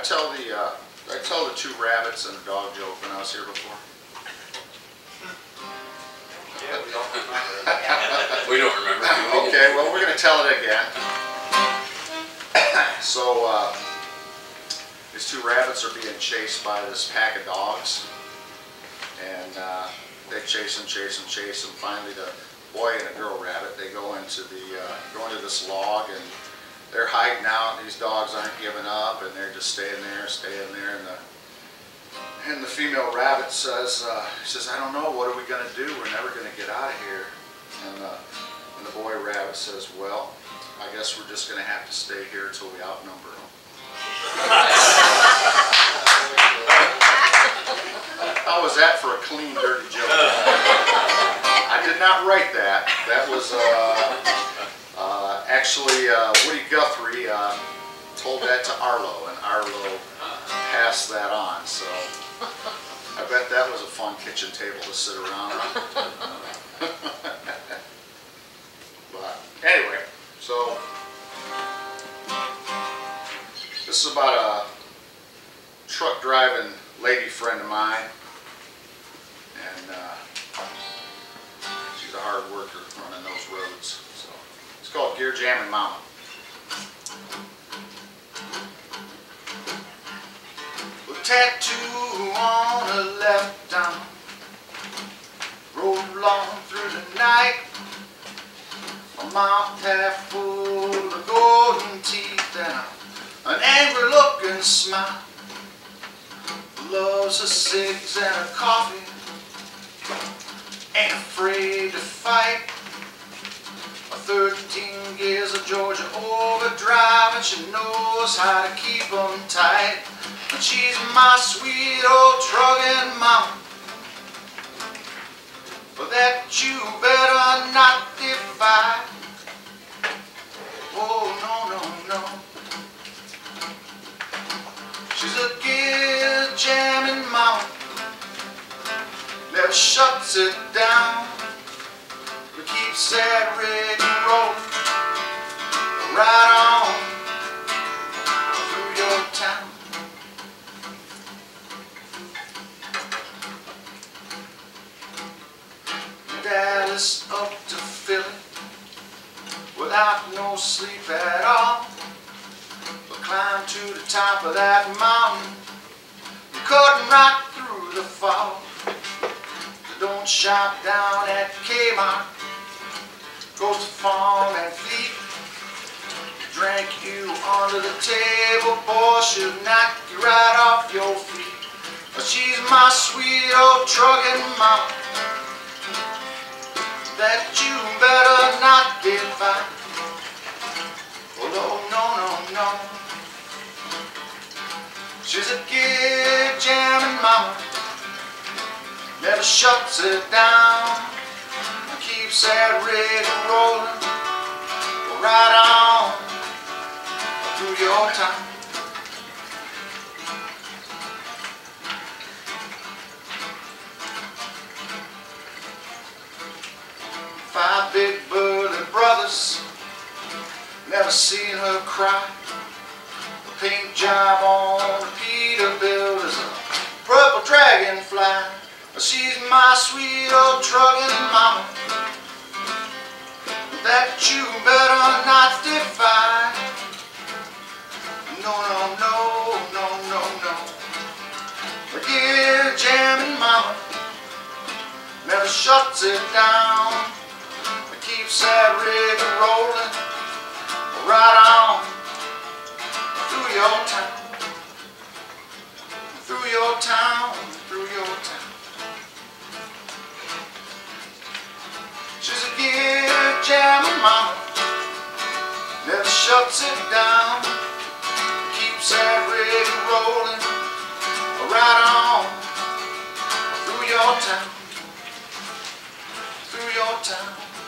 tell the, uh, I tell the two rabbits and the dog joke when I was here before? Yeah, we don't remember. We don't remember. Okay, well, we're gonna tell it again. So, uh, these two rabbits are being chased by this pack of dogs. And, uh, they chase and chase and chase, and finally the boy and a girl rabbit, they go into the, uh, go into this log and they're hiding out, these dogs aren't giving up, and they're just staying there, staying there, and the, and the female rabbit says, uh, says, I don't know, what are we gonna do? We're never gonna get out of here. And, uh, and the boy rabbit says, well, I guess we're just gonna have to stay here until we outnumber them. How was that for a clean, dirty joke? I did not write that. That was, uh, actually, uh, Woody Guthrie, uh, told that to Arlo, and Arlo passed that on, so I bet that was a fun kitchen table to sit around on. But anyway, so this is about a truck driving lady friend of mine. And uh, she's a hard worker running those roads. It's called Gear Jamming Mama. Tattoo on her left arm, rolled along through the night. A mouth half full of golden teeth and an angry looking smile. Loves her cigs and her coffee. Ain't afraid to fight. A 13 gears of Georgia overdrive and she knows how to keep keep 'em tight. And she's my sweet old truckin' mama. But that you better not defy. Oh, no, no, no. She's a gear jamming mama. Never shuts it down. Keeps that rig roll right on through your town. Dallas up to Philly without no sleep at all. But climb to the top of that mountain, cutting right through the fog. Don't shop down at Kmart, farm and fleet. Drink you under the table, boy, should knock you right off your feet. But she's my sweet old truckin' mama that you better not defy. Oh no, no, no, no. She's a gear jamming mama, never shuts it down, keeps that rig right on through your town. Five big burly brothers, never seen her cry. A paint job on a Peterbilt is a purple dragonfly. She's my sweet old truckin' mama that you better not defy. No, no, no, no, no, no. Gear jamming mama never shuts it down keeps that rig rolling right on through your town, through your town, right on through your town, through your town.